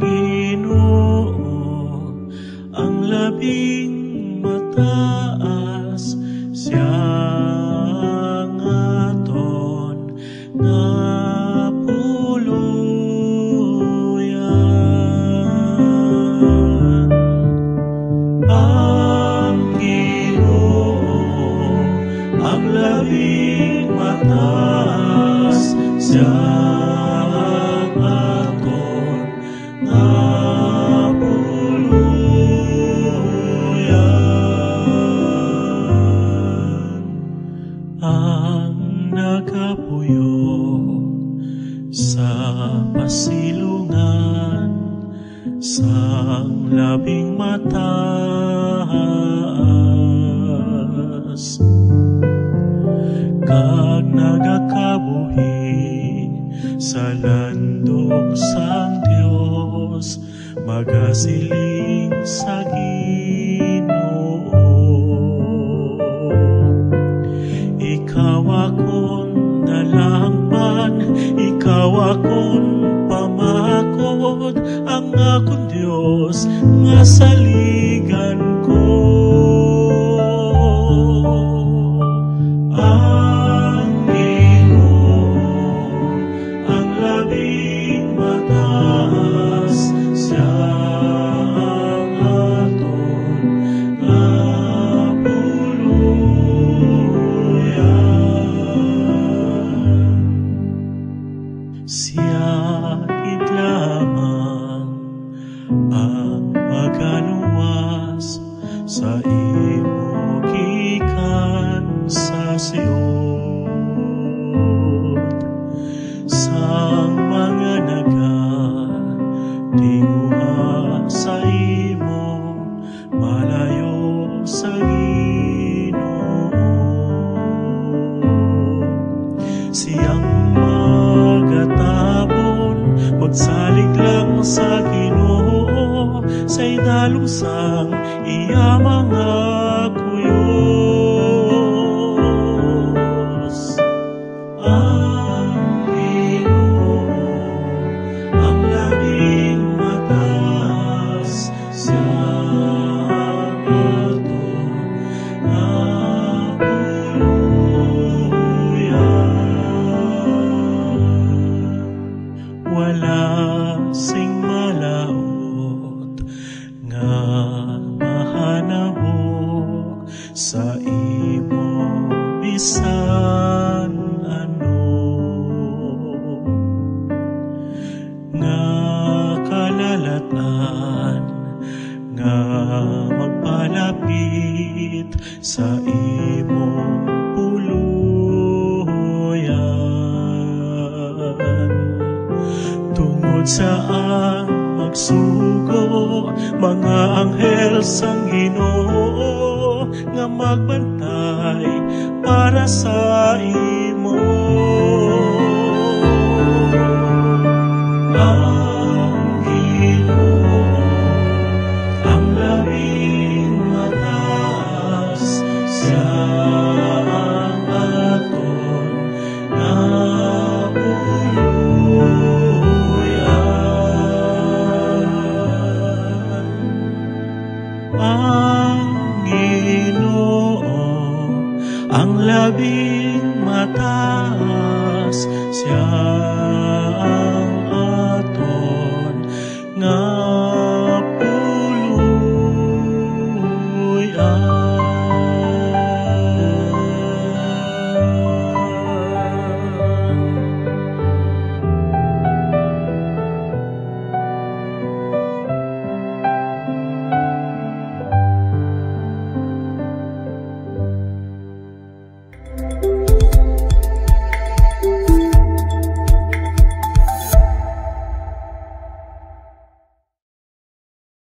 Panginoon ang labi sang labing mataas. Kag nagakabuhi sa landok sang Dios magasiling sa Ginoo pamakod ang akong Dios nga saligan ko. Ang Ginoo ang labing mataas siya ang aton puluyan siya gid lamang ang magaluwas sa imo gikan sa Sion sa Ginoo sa idalusang iya mga sa imo bisan ano? Nga kalalatan nga magpalapit sa imong puluyan. Tungod saan magsugo mga anghel sang Ginoo magbantay para sa iyo siya ang aton nga puluy ang